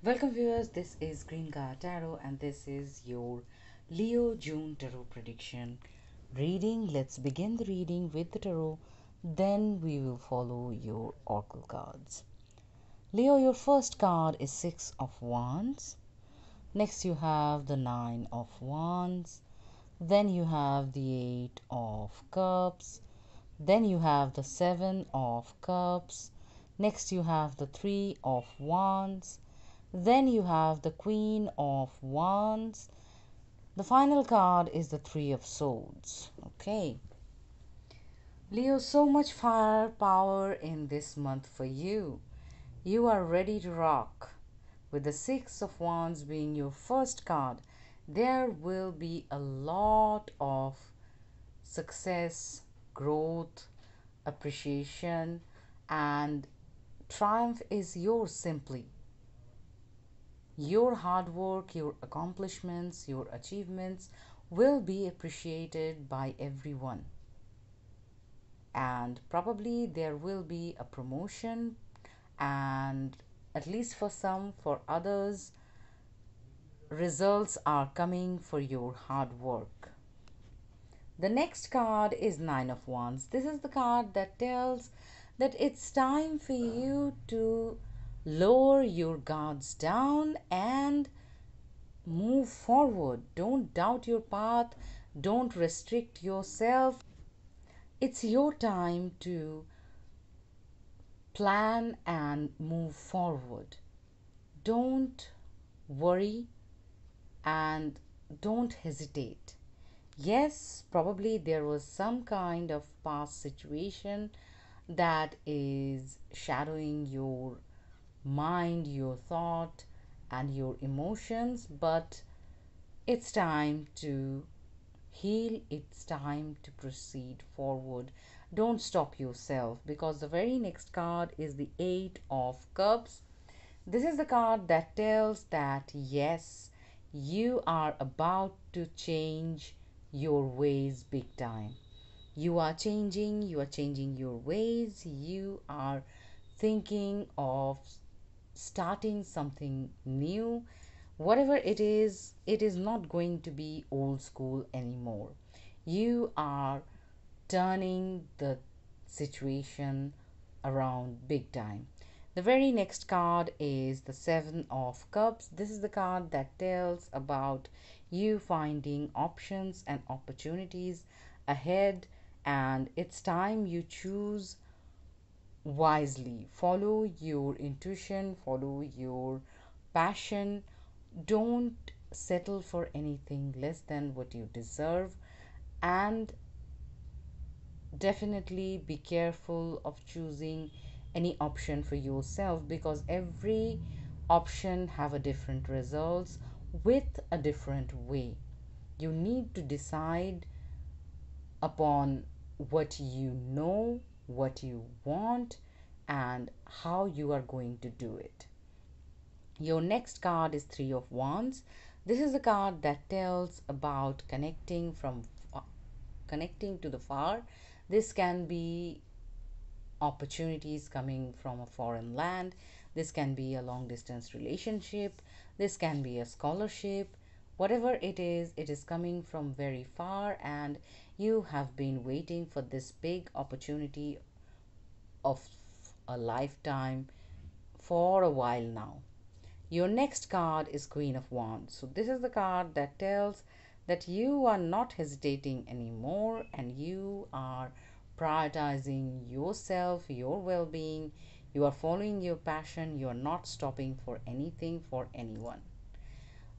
Welcome, viewers. This is Green Gaia Tarot, and this is your Leo June Tarot prediction reading. Let's begin the reading with the tarot, then we will follow your oracle cards. Leo, your first card is Six of Wands. Next, you have the Nine of Wands. Then, you have the Eight of Cups. Then, you have the Seven of Cups. Next, you have the Three of Wands then you have the Queen of Wands. The final card is the Three of Swords. Okay. Leo, so much firepower in this month for you. You are ready to rock. With the Six of Wands being your first card, there will be a lot of success, growth, appreciation, and triumph is yours simply your hard work, your accomplishments, your achievements will be appreciated by everyone. And probably there will be a promotion, and at least for some, for others, results are coming for your hard work. The next card is Nine of Wands. This is the card that tells that it's time for you to lower your guards down and move forward. Don't doubt your path, don't restrict yourself. It's your time to plan and move forward. Don't worry and don't hesitate. Yes, probably there was some kind of past situation that is shadowing your mind, your thought, and your emotions, but it's time to heal, it's time to proceed forward. Don't stop yourself because the very next card is the Eight of Cups. This is the card that tells that yes, you are about to change your ways big time. You are changing, you are changing your ways, you are thinking of starting something new whatever it is it is not going to be old school anymore. You are turning the situation around big time. The very next card is the seven of cups. This is the card that tells about you finding options and opportunities ahead and it's time you choose wisely. Follow your intuition, follow your passion. Don't settle for anything less than what you deserve. And definitely be careful of choosing any option for yourself because every option have a different results with a different way you need to decide upon what you know what you want and how you are going to do it. Your next card is Three of Wands. This is a card that tells about connecting from connecting to the far. This can be opportunities coming from a foreign land. This can be a long distance relationship. This can be a scholarship. Whatever it is, it is coming from very far and you have been waiting for this big opportunity of a lifetime for a while now. Your next card is Queen of Wands. So, this is the card that tells that you are not hesitating anymore and you are prioritizing yourself, your well being. You are following your passion. You are not stopping for anything, for anyone.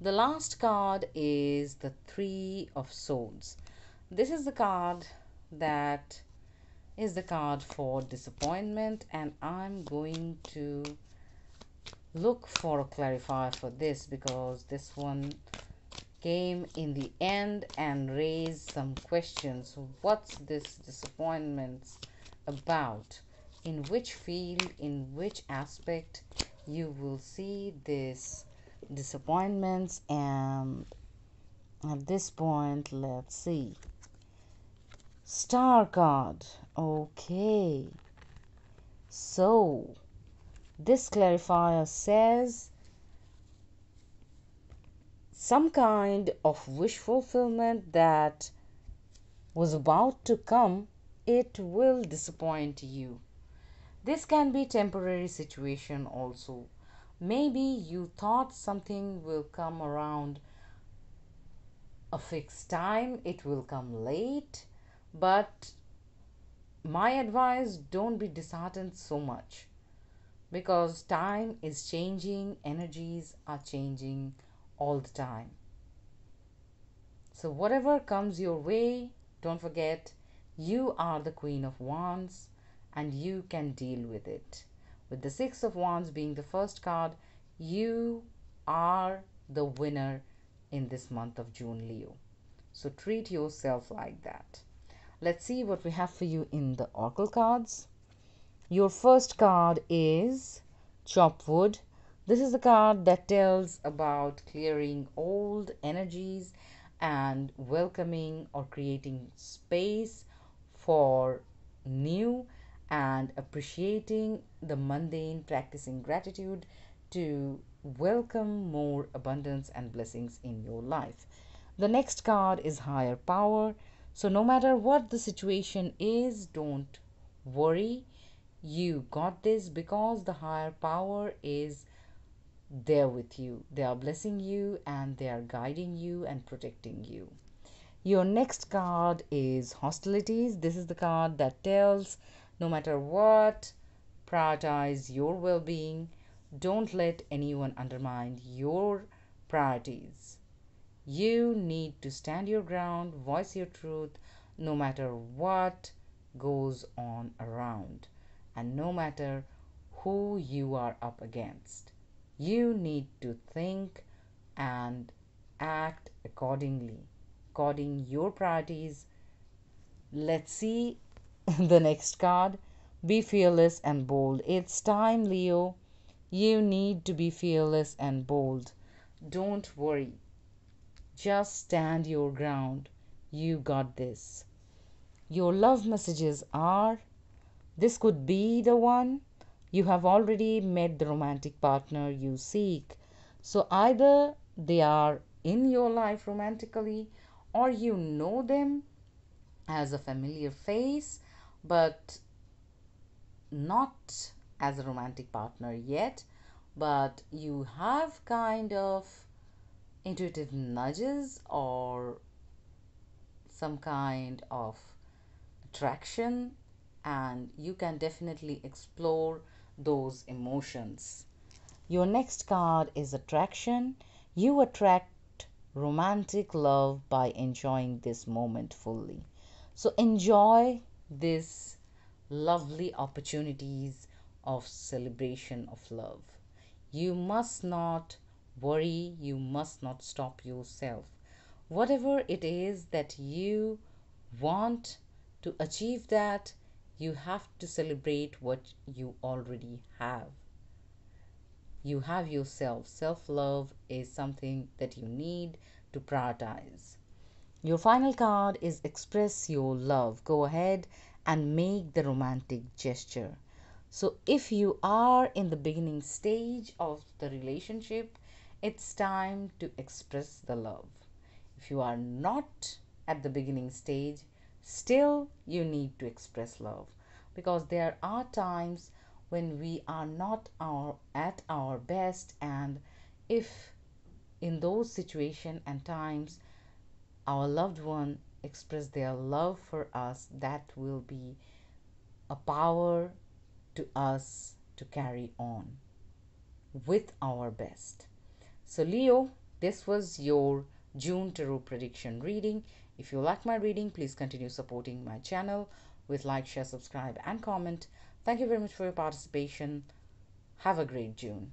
The last card is the Three of Swords. This is the card that is the card for disappointment and I'm going to look for a clarifier for this because this one came in the end and raised some questions what's this disappointment about in which field in which aspect you will see this disappointments and at this point let's see star card okay so this clarifier says some kind of wish fulfillment that was about to come, it will disappoint you. This can be temporary situation also. Maybe you thought something will come around a fixed time, it will come late, but my advice don't be disheartened so much because time is changing, energies are changing all the time. So, whatever comes your way, don't forget you are the Queen of Wands and you can deal with it. With the Six of Wands being the first card, you are the winner in this month of June, Leo. So treat yourself like that. Let's see what we have for you in the Oracle cards. Your first card is Chop Wood. This is the card that tells about clearing old energies and welcoming or creating space for new and appreciating the mundane, practicing gratitude to welcome more abundance and blessings in your life. The next card is higher power. So, no matter what the situation is, don't worry. You got this because the higher power is there with you. They are blessing you and they are guiding you and protecting you. Your next card is hostilities. This is the card that tells no matter what, prioritize your well being. Don't let anyone undermine your priorities. You need to stand your ground, voice your truth, no matter what goes on around, and no matter who you are up against. You need to think and act accordingly, according your priorities. Let's see the next card be fearless and bold. It's time, Leo. You need to be fearless and bold. Don't worry. Just stand your ground. You got this. Your love messages are this could be the one. You have already met the romantic partner you seek. So either they are in your life romantically or you know them as a familiar face but not as a romantic partner yet, but you have kind of intuitive nudges or some kind of attraction, and you can definitely explore those emotions. Your next card is attraction. You attract romantic love by enjoying this moment fully. So enjoy this lovely opportunities of celebration of love. You must not worry, you must not stop yourself. Whatever it is that you want to achieve that, you have to celebrate what you already have. You have yourself. Self love is something that you need to prioritize. Your final card is express your love. Go ahead and make the romantic gesture. So, if you are in the beginning stage of the relationship, it's time to express the love. If you are not at the beginning stage, still you need to express love because there are times when we are not our, at our best and if in those situations and times our loved one express their love for us, that will be a power to us to carry on with our best. So, Leo, this was your June Tarot prediction reading. If you like my reading, please continue supporting my channel with like, share, subscribe, and comment. Thank you very much for your participation. Have a great June.